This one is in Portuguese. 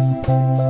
Música